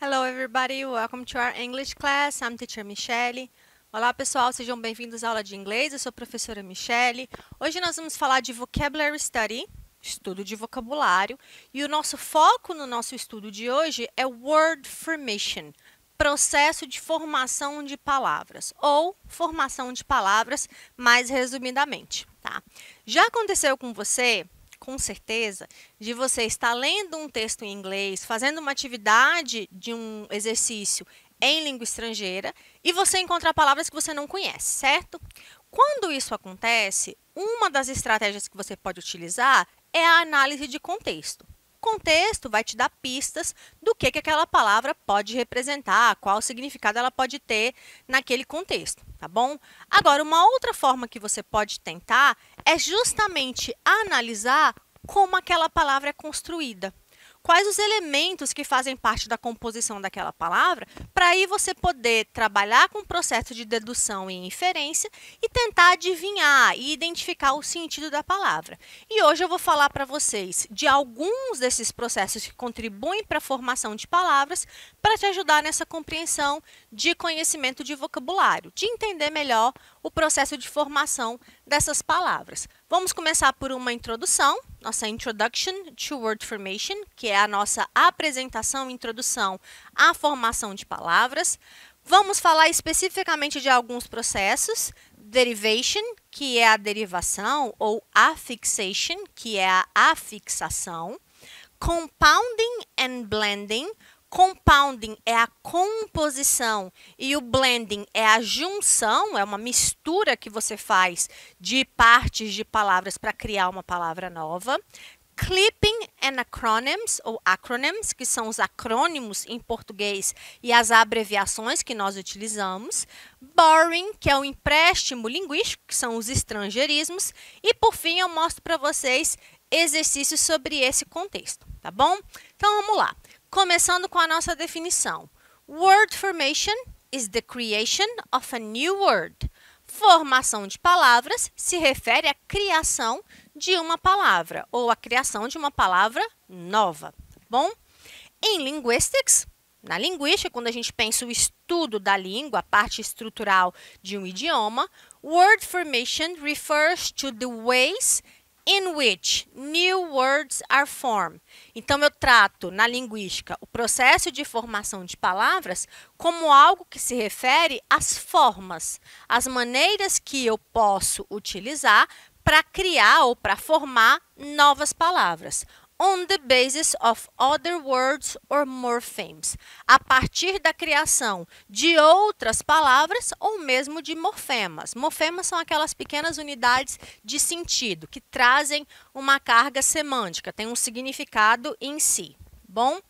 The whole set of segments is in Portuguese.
Hello everybody, welcome to our English class. I'm teacher Michelle. Olá pessoal, sejam bem-vindos à aula de inglês. Eu sou a professora Michelle. Hoje nós vamos falar de vocabulary study, estudo de vocabulário, e o nosso foco no nosso estudo de hoje é word formation, processo de formação de palavras ou formação de palavras, mais resumidamente, tá? Já aconteceu com você com certeza, de você estar lendo um texto em inglês, fazendo uma atividade de um exercício em língua estrangeira e você encontrar palavras que você não conhece, certo? Quando isso acontece, uma das estratégias que você pode utilizar é a análise de contexto. Contexto vai te dar pistas do que, que aquela palavra pode representar, qual significado ela pode ter naquele contexto, tá bom? Agora, uma outra forma que você pode tentar é justamente analisar como aquela palavra é construída quais os elementos que fazem parte da composição daquela palavra, para aí você poder trabalhar com o processo de dedução e inferência e tentar adivinhar e identificar o sentido da palavra. E hoje eu vou falar para vocês de alguns desses processos que contribuem para a formação de palavras para te ajudar nessa compreensão de conhecimento de vocabulário, de entender melhor o processo de formação dessas palavras. Vamos começar por uma introdução, nossa Introduction to Word Formation, que é a nossa apresentação, introdução à formação de palavras. Vamos falar especificamente de alguns processos, derivation, que é a derivação, ou affixation, que é a afixação, compounding and blending, Compounding é a composição e o blending é a junção, é uma mistura que você faz de partes de palavras para criar uma palavra nova. Clipping and acronyms, ou acronyms, que são os acrônimos em português e as abreviações que nós utilizamos. Borrowing, que é o empréstimo linguístico, que são os estrangeirismos. E, por fim, eu mostro para vocês exercícios sobre esse contexto, tá bom? Então, vamos lá. Começando com a nossa definição. Word formation is the creation of a new word. Formação de palavras se refere à criação de uma palavra ou à criação de uma palavra nova, tá bom? Em linguistics, na linguística, quando a gente pensa o estudo da língua, a parte estrutural de um idioma, word formation refers to the ways in which new words are formed. Então, eu trato na linguística o processo de formação de palavras como algo que se refere às formas, às maneiras que eu posso utilizar para criar ou para formar novas palavras on the basis of other words or morphemes, a partir da criação de outras palavras ou mesmo de morfemas. Morfemas são aquelas pequenas unidades de sentido que trazem uma carga semântica, têm um significado em si. Bom,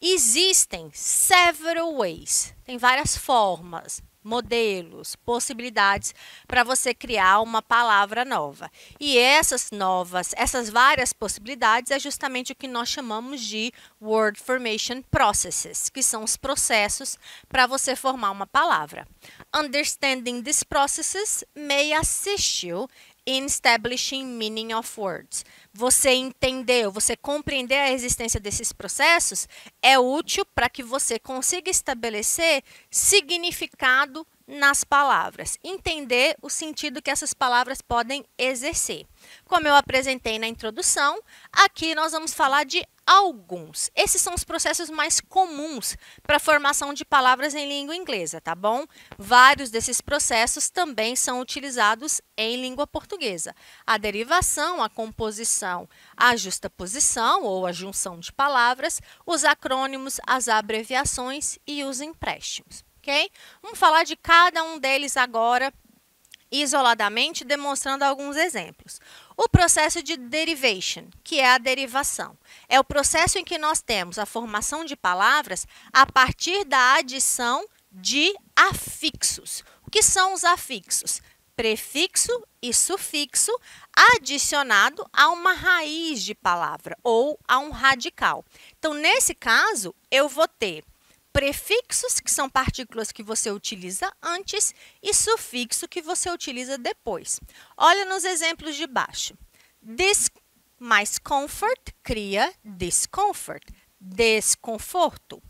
existem several ways, tem várias formas, modelos, possibilidades para você criar uma palavra nova. E essas novas, essas várias possibilidades é justamente o que nós chamamos de word formation processes, que são os processos para você formar uma palavra. Understanding these processes may assist you in establishing meaning of words. Você entender, você compreender a existência desses processos é útil para que você consiga estabelecer significado nas palavras, entender o sentido que essas palavras podem exercer. Como eu apresentei na introdução, aqui nós vamos falar de alguns. Esses são os processos mais comuns para a formação de palavras em língua inglesa, tá bom? Vários desses processos também são utilizados em língua portuguesa. A derivação, a composição, a justaposição ou a junção de palavras, os acrônimos, as abreviações e os empréstimos, ok? Vamos falar de cada um deles agora isoladamente, demonstrando alguns exemplos. O processo de derivation, que é a derivação, é o processo em que nós temos a formação de palavras a partir da adição de afixos. O que são os afixos? Prefixo e sufixo adicionado a uma raiz de palavra ou a um radical. Então, nesse caso, eu vou ter prefixos, que são partículas que você utiliza antes, e sufixo, que você utiliza depois. Olha nos exemplos de baixo. This mais comfort cria discomfort, desconforto.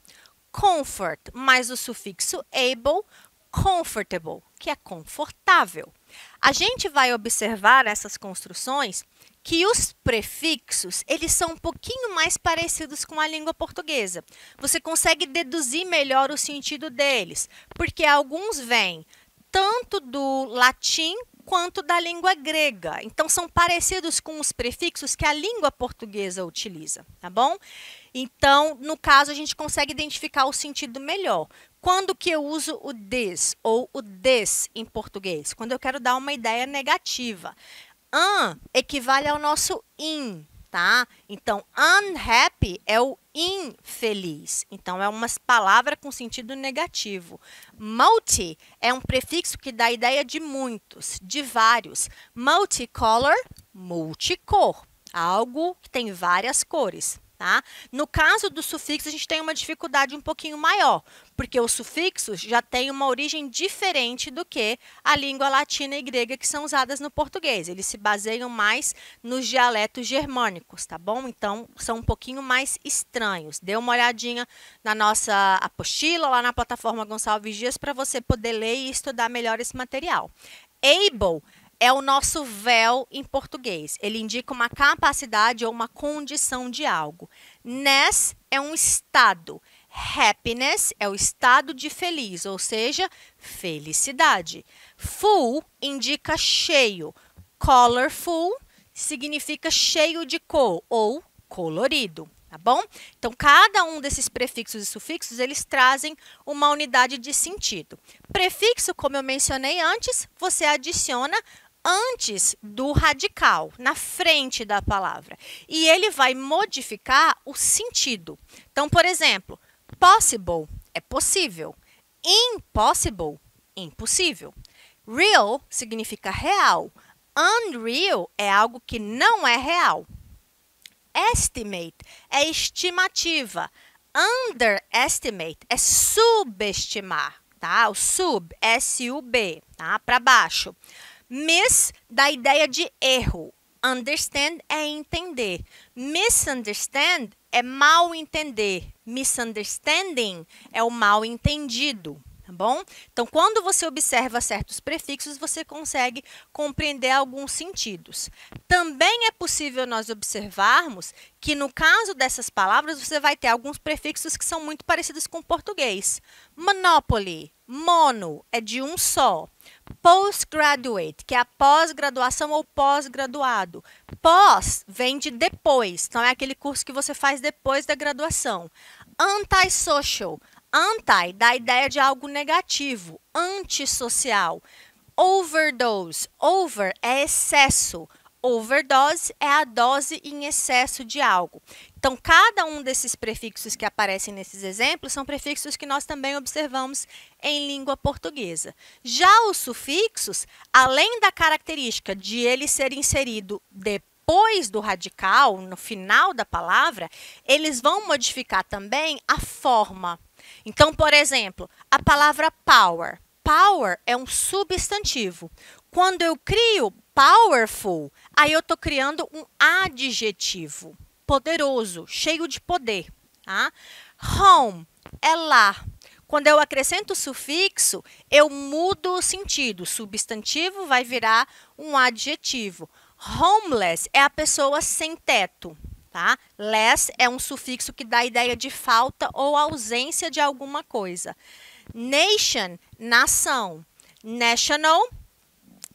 Comfort mais o sufixo able, comfortable, que é confortável. A gente vai observar essas construções que os prefixos, eles são um pouquinho mais parecidos com a língua portuguesa. Você consegue deduzir melhor o sentido deles, porque alguns vêm tanto do latim quanto da língua grega. Então, são parecidos com os prefixos que a língua portuguesa utiliza, tá bom? Então, no caso, a gente consegue identificar o sentido melhor. Quando que eu uso o this ou o this em português? Quando eu quero dar uma ideia negativa un equivale ao nosso in, tá? Então, unhappy é o infeliz. Então, é uma palavra com sentido negativo. Multi é um prefixo que dá a ideia de muitos, de vários. Multicolor, multicor. Algo que tem várias cores. Tá? No caso do sufixo, a gente tem uma dificuldade um pouquinho maior, porque os sufixos já têm uma origem diferente do que a língua latina e grega que são usadas no português. Eles se baseiam mais nos dialetos germânicos, tá bom? Então, são um pouquinho mais estranhos. Dê uma olhadinha na nossa apostila, lá na plataforma Gonçalves Dias, para você poder ler e estudar melhor esse material. Able é o nosso véu em português. Ele indica uma capacidade ou uma condição de algo. Ness é um estado. Happiness é o estado de feliz, ou seja, felicidade. Full indica cheio. Colorful significa cheio de cor ou colorido tá bom? Então, cada um desses prefixos e sufixos, eles trazem uma unidade de sentido. Prefixo, como eu mencionei antes, você adiciona antes do radical, na frente da palavra. E ele vai modificar o sentido. Então, por exemplo, possible é possível, impossible, impossível. Real significa real, unreal é algo que não é real. Estimate é estimativa, underestimate é subestimar, tá? O sub, S-U-B, tá? Para baixo. Miss dá ideia de erro. Understand é entender. Misunderstand é mal entender. Misunderstanding é o mal entendido. Tá bom? Então, quando você observa certos prefixos, você consegue compreender alguns sentidos. Também é possível nós observarmos que, no caso dessas palavras, você vai ter alguns prefixos que são muito parecidos com o português. Monopoly, mono, é de um só. Postgraduate, que é a pós-graduação ou pós-graduado. Pós vem de depois, então é aquele curso que você faz depois da graduação. Antisocial, anti dá a ideia de algo negativo, antissocial. Overdose, over é excesso, overdose é a dose em excesso de algo. Então, cada um desses prefixos que aparecem nesses exemplos são prefixos que nós também observamos em língua portuguesa. Já os sufixos, além da característica de ele ser inserido depois do radical, no final da palavra, eles vão modificar também a forma. Então, por exemplo, a palavra power. Power é um substantivo. Quando eu crio powerful, aí eu estou criando um adjetivo poderoso, cheio de poder. Tá? Home é lá. Quando eu acrescento o sufixo, eu mudo o sentido. Substantivo vai virar um adjetivo. Homeless é a pessoa sem teto. Tá? Less é um sufixo que dá a ideia de falta ou ausência de alguma coisa. Nation, nação. National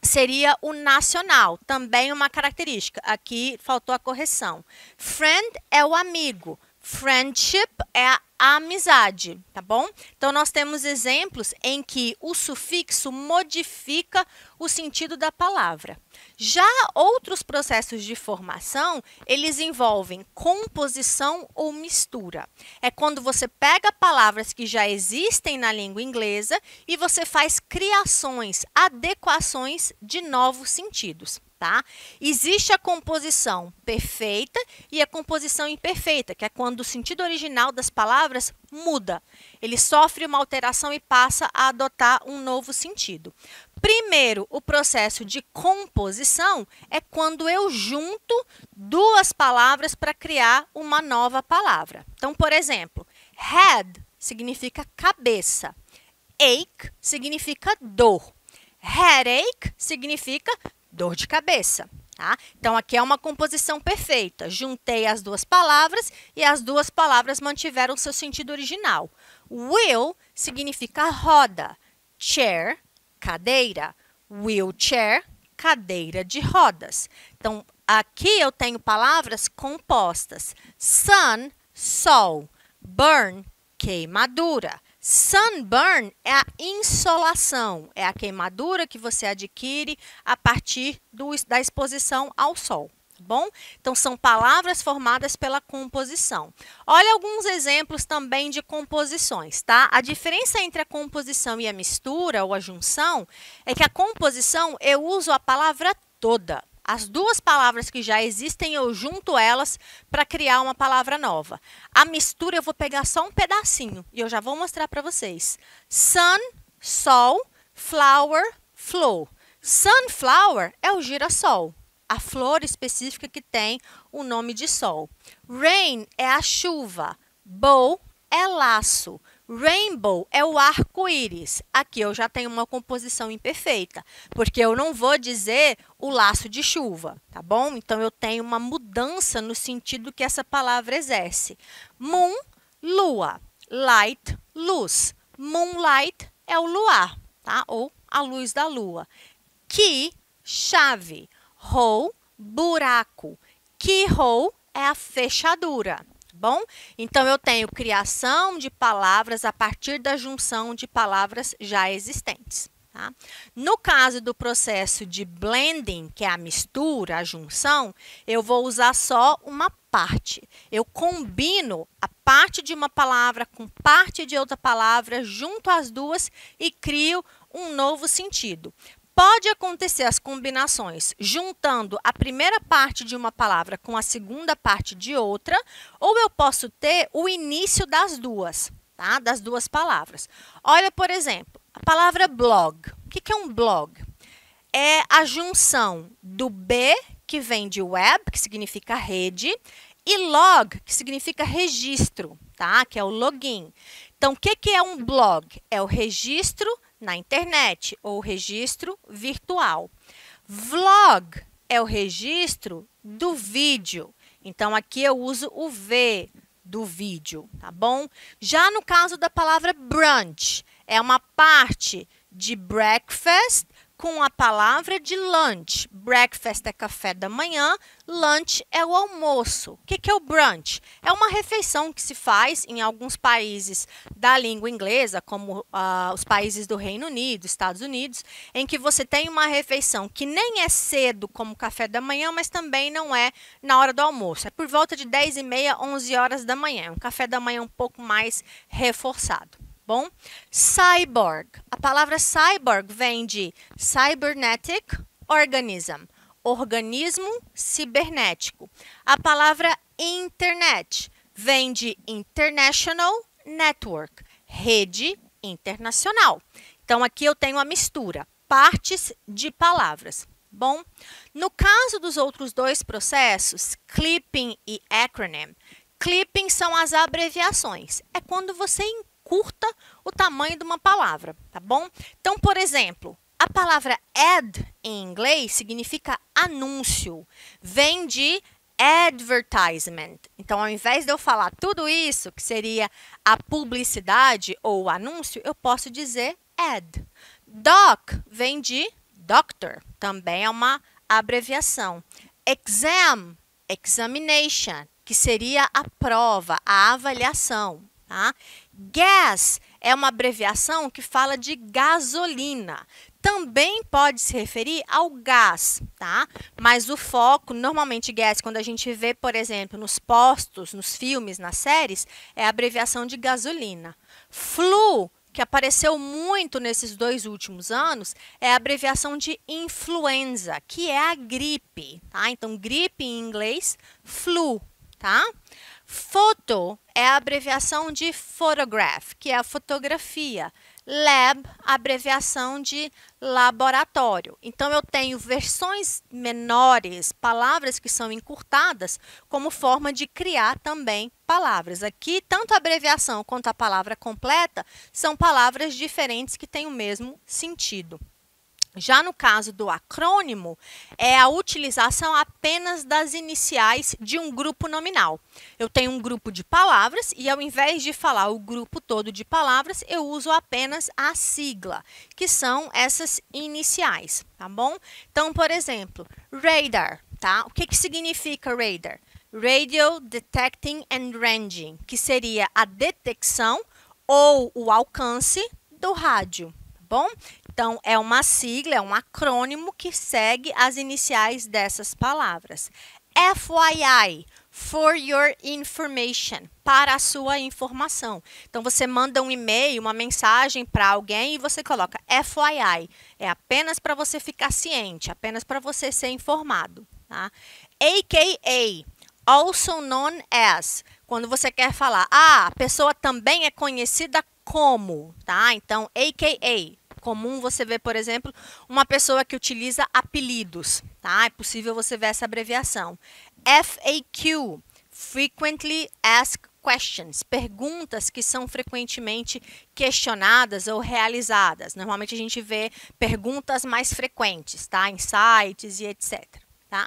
seria o nacional, também uma característica. Aqui faltou a correção. Friend é o amigo. Friendship é a amizade, tá bom? Então, nós temos exemplos em que o sufixo modifica o sentido da palavra. Já outros processos de formação, eles envolvem composição ou mistura. É quando você pega palavras que já existem na língua inglesa e você faz criações, adequações de novos sentidos. Tá? Existe a composição perfeita e a composição imperfeita, que é quando o sentido original das palavras muda. Ele sofre uma alteração e passa a adotar um novo sentido. Primeiro, o processo de composição é quando eu junto duas palavras para criar uma nova palavra. Então, por exemplo, head significa cabeça, ache significa dor, headache significa dor de cabeça. Tá? Então, aqui é uma composição perfeita. Juntei as duas palavras e as duas palavras mantiveram seu sentido original. Wheel significa roda, chair cadeira, wheelchair, cadeira de rodas. Então, aqui eu tenho palavras compostas. Sun, sol. Burn, queimadura. Sunburn é a insolação, é a queimadura que você adquire a partir do, da exposição ao sol bom? Então, são palavras formadas pela composição. Olha alguns exemplos também de composições, tá? A diferença entre a composição e a mistura ou a junção é que a composição eu uso a palavra toda. As duas palavras que já existem, eu junto elas para criar uma palavra nova. A mistura eu vou pegar só um pedacinho e eu já vou mostrar para vocês. Sun, sol, flower, flow. Sunflower é o girassol a flor específica que tem o nome de sol. Rain é a chuva. Bow é laço. Rainbow é o arco-íris. Aqui eu já tenho uma composição imperfeita, porque eu não vou dizer o laço de chuva, tá bom? Então eu tenho uma mudança no sentido que essa palavra exerce. Moon, lua. Light, luz. Moonlight é o luar, tá? Ou a luz da lua. Key, chave. Hole, buraco. Keyhole é a fechadura. Bom, então eu tenho criação de palavras a partir da junção de palavras já existentes. Tá? No caso do processo de blending, que é a mistura, a junção, eu vou usar só uma parte. Eu combino a parte de uma palavra com parte de outra palavra, junto as duas e crio um novo sentido pode acontecer as combinações juntando a primeira parte de uma palavra com a segunda parte de outra, ou eu posso ter o início das duas, tá? Das duas palavras. Olha, por exemplo, a palavra blog. O que é um blog? É a junção do B, que vem de web, que significa rede, e log, que significa registro, tá? Que é o login. Então, o que é um blog? É o registro na internet ou registro virtual. Vlog é o registro do vídeo. Então, aqui eu uso o V do vídeo, tá bom? Já no caso da palavra brunch, é uma parte de breakfast com a palavra de lunch. Breakfast é café da manhã, lunch é o almoço. O que é o brunch? É uma refeição que se faz em alguns países da língua inglesa, como uh, os países do Reino Unido, Estados Unidos, em que você tem uma refeição que nem é cedo como café da manhã, mas também não é na hora do almoço. É por volta de 10 e meia, 11 horas da manhã. Um café da manhã um pouco mais reforçado bom? Cyborg. A palavra cyborg vem de cybernetic organism, organismo cibernético. A palavra internet vem de international network, rede internacional. Então aqui eu tenho a mistura, partes de palavras. Bom, no caso dos outros dois processos, clipping e acronym, clipping são as abreviações. É quando você curta o tamanho de uma palavra, tá bom? Então, por exemplo, a palavra ad em inglês significa anúncio. Vem de advertisement. Então, ao invés de eu falar tudo isso, que seria a publicidade ou o anúncio, eu posso dizer ad. Doc vem de doctor, também é uma abreviação. Exam, examination, que seria a prova, a avaliação. Tá? Gas é uma abreviação que fala de gasolina. Também pode se referir ao gás, tá? Mas o foco, normalmente gas, quando a gente vê, por exemplo, nos postos, nos filmes, nas séries, é a abreviação de gasolina. Flu que apareceu muito nesses dois últimos anos é a abreviação de influenza, que é a gripe, tá? Então, gripe em inglês, flu, tá? Foto é a abreviação de photograph, que é a fotografia. Lab, abreviação de laboratório. Então, eu tenho versões menores, palavras que são encurtadas, como forma de criar também palavras. Aqui, tanto a abreviação quanto a palavra completa são palavras diferentes que têm o mesmo sentido. Já no caso do acrônimo, é a utilização apenas das iniciais de um grupo nominal. Eu tenho um grupo de palavras e, ao invés de falar o grupo todo de palavras, eu uso apenas a sigla, que são essas iniciais, tá bom? Então, por exemplo, radar, tá? O que, que significa radar? Radio Detecting and Ranging, que seria a detecção ou o alcance do rádio, tá bom? Então, é uma sigla, é um acrônimo que segue as iniciais dessas palavras. FYI, for your information, para a sua informação. Então, você manda um e-mail, uma mensagem para alguém e você coloca FYI. É apenas para você ficar ciente, apenas para você ser informado. Tá? AKA, also known as, quando você quer falar, ah, a pessoa também é conhecida como, tá? Então, AKA, comum você ver, por exemplo, uma pessoa que utiliza apelidos, tá? É possível você ver essa abreviação. FAQ, Frequently Asked Questions, perguntas que são frequentemente questionadas ou realizadas. Normalmente a gente vê perguntas mais frequentes, tá? Em sites e etc, tá?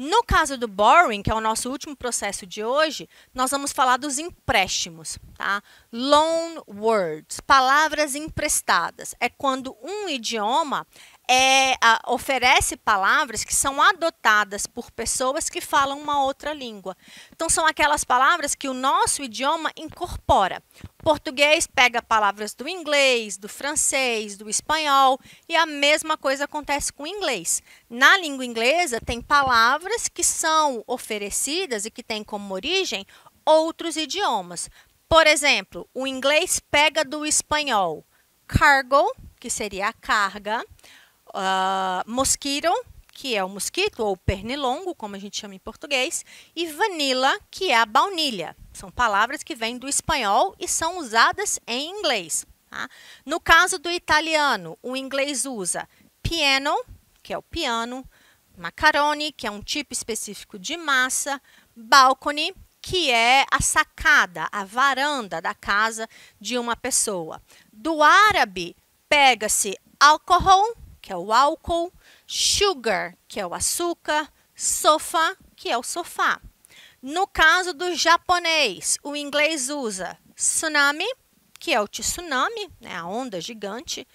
No caso do borrowing, que é o nosso último processo de hoje, nós vamos falar dos empréstimos, tá? Loan words, palavras emprestadas. É quando um idioma é, a, oferece palavras que são adotadas por pessoas que falam uma outra língua. Então, são aquelas palavras que o nosso idioma incorpora. Português pega palavras do inglês, do francês, do espanhol, e a mesma coisa acontece com o inglês. Na língua inglesa, tem palavras que são oferecidas e que têm como origem outros idiomas. Por exemplo, o inglês pega do espanhol cargo, que seria a carga, uh, mosquito, que é o mosquito ou pernilongo, como a gente chama em português, e vanilla, que é a baunilha. São palavras que vêm do espanhol e são usadas em inglês. Tá? No caso do italiano, o inglês usa piano, que é o piano, macaroni, que é um tipo específico de massa, balcony, que é a sacada, a varanda da casa de uma pessoa. Do árabe, pega-se alcohol, que é o álcool, sugar, que é o açúcar, sofa, que é o sofá. No caso do japonês, o inglês usa tsunami, que é o tsunami, né, a onda gigante,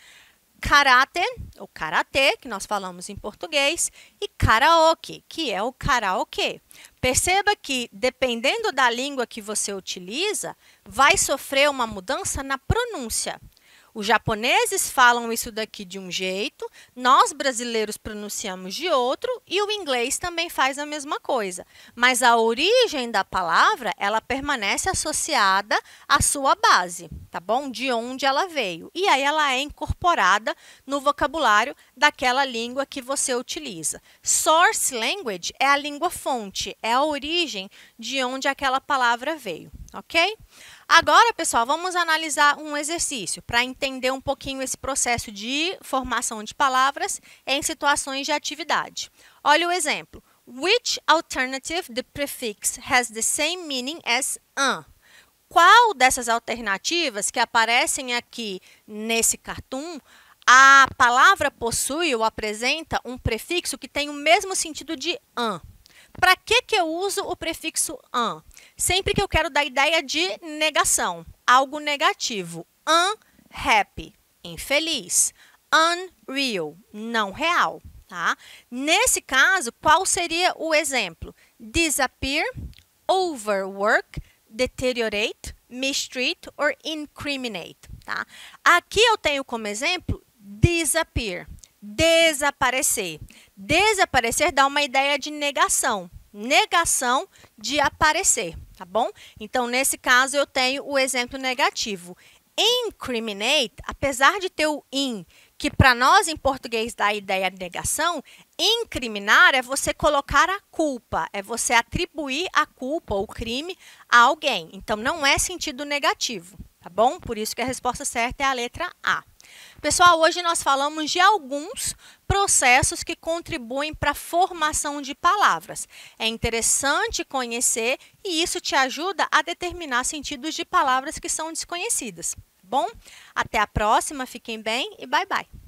karate, ou karatê, que nós falamos em português, e karaoke, que é o karaokê. Perceba que, dependendo da língua que você utiliza, vai sofrer uma mudança na pronúncia. Os japoneses falam isso daqui de um jeito, nós brasileiros pronunciamos de outro e o inglês também faz a mesma coisa. Mas a origem da palavra, ela permanece associada à sua base, tá bom? De onde ela veio. E aí ela é incorporada no vocabulário daquela língua que você utiliza. Source language é a língua fonte, é a origem de onde aquela palavra veio, ok? Agora, pessoal, vamos analisar um exercício para entender um pouquinho esse processo de formação de palavras em situações de atividade. Olha o exemplo. Which alternative the prefix has the same meaning as an? Qual dessas alternativas que aparecem aqui nesse cartoon a palavra possui ou apresenta um prefixo que tem o mesmo sentido de an? Para que, que eu uso o prefixo an? Sempre que eu quero dar ideia de negação, algo negativo. Unhappy, infeliz. Unreal, não real. Tá? Nesse caso, qual seria o exemplo? Disappear, overwork, deteriorate, mistreat or incriminate. Tá? Aqui eu tenho como exemplo disappear, desaparecer. Desaparecer dá uma ideia de negação, negação de aparecer, tá bom? Então, nesse caso, eu tenho o exemplo negativo. Incriminate, apesar de ter o in, que para nós em português dá a ideia de negação, incriminar é você colocar a culpa, é você atribuir a culpa ou crime a alguém. Então não é sentido negativo, tá bom? Por isso que a resposta certa é a letra A. Pessoal, hoje nós falamos de alguns processos que contribuem para a formação de palavras. É interessante conhecer e isso te ajuda a determinar sentidos de palavras que são desconhecidas. Tá bom? Até a próxima, fiquem bem e bye bye.